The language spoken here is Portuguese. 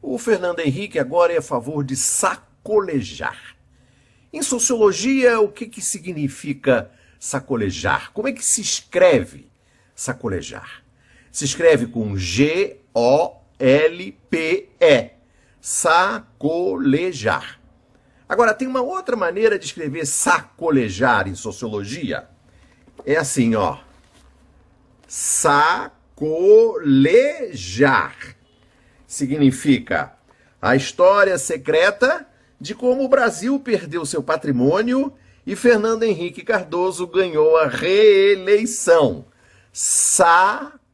O Fernando Henrique agora é a favor de sacolejar. Em sociologia, o que, que significa sacolejar? Como é que se escreve sacolejar? Se escreve com G-O-L-P-E. Sacolejar. Agora, tem uma outra maneira de escrever sacolejar em sociologia. É assim, ó. Sacolejar significa a história secreta de como o Brasil perdeu seu patrimônio e Fernando Henrique Cardoso ganhou a reeleição. Sacolejar.